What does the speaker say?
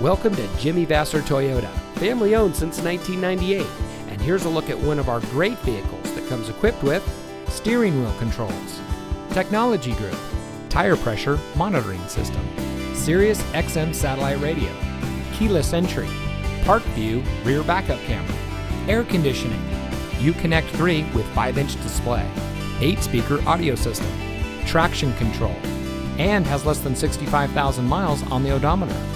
Welcome to Jimmy Vasser Toyota, family owned since 1998. And here's a look at one of our great vehicles that comes equipped with steering wheel controls, technology group, tire pressure monitoring system, Sirius XM satellite radio, keyless entry, park view rear backup camera, air conditioning, Uconnect 3 with 5-inch display, 8-speaker audio system, traction control, and has less than 65,000 miles on the odometer.